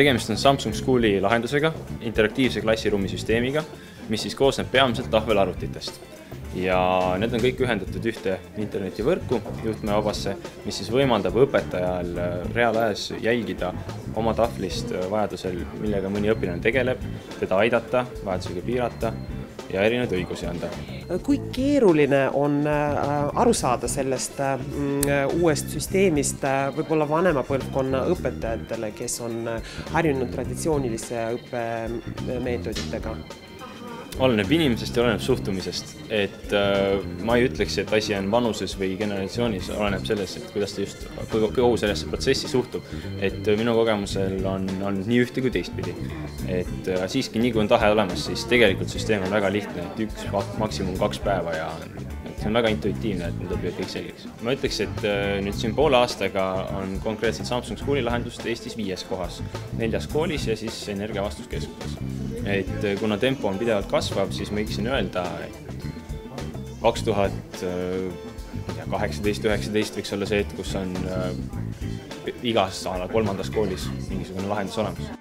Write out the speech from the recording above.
tegemist on Samsung Schooli lahendusega, interaktiivse klassiruumi süsteemiga, mis siis koosneb peamiselt tahvelarvutitest. Ja need on kõik ühendatud ühte internetivõrku, juhtmevabasse, mis siis võimaldab õpetajal reaalajas jälgida oma tahvlist vajadusel, millega mõni õpilane tegeleb, teda aidata, vajadusel ka piirata ja erinevaid õigusi anda. kui keeruline on aru saada sellest uuest süsteemist võib-olla vanema põlvkonna õpetajatele, kes on harjunud traditsioonilise õppemeetoditega? Oleneb inimesest ja oleneb suhtumisest, et äh, ma ei ütleks, et asi on vanuses või generatsioonis, oleneb sellest, et kuidas ta just kogu sellesse protsessi suhtub. et minu kogemusel on olnud nii ühte kui teistpidi. et äh, siiski, nii kui on tahe olemas, siis tegelikult süsteem on väga lihtne, et üks, maksimum kaks päeva ja see on väga intuitiivne, et need õpivad kõik selgeks. ma ütleks, et äh, nüüd siin poole aastaga on konkreetselt Samsung Schooli lahendust Eestis viies kohas, neljas koolis ja siis Energia vastuskeskuses. et äh, kuna tempo on pidevalt kasvav, siis ma võiksin öelda, et kaks tuhat äh, kaheksateist, üheksateist võiks olla see, et kus on igas a la kolmandas koolis mingisugune lahendus olemas